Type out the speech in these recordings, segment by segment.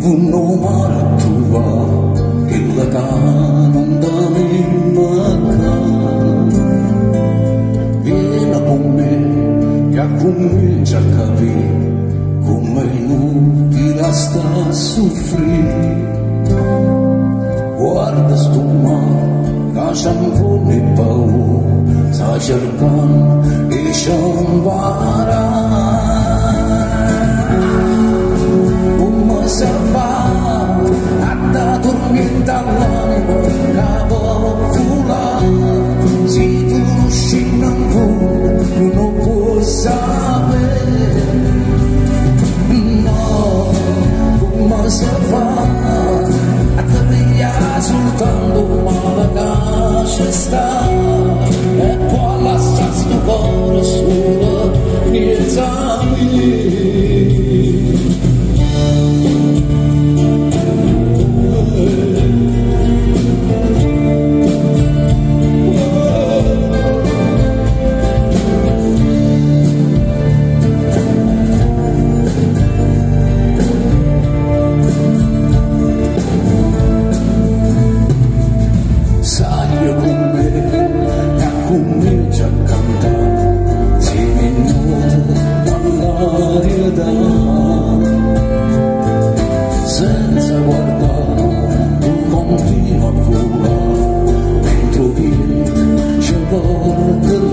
Bunoma tua, ilaga nandamimata. cum mingea ca vii, cum mai nu din asta sufri. Guardas tu mă, ca și-am vune pău, să cercăm, ești în barat.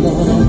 Oh.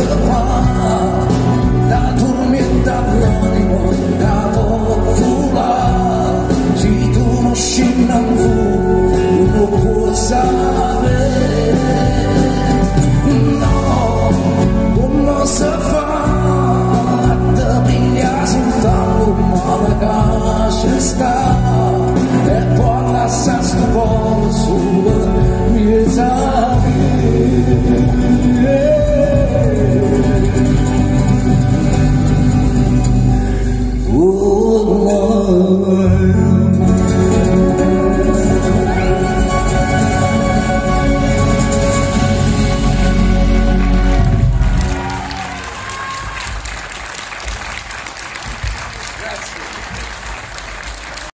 我的光。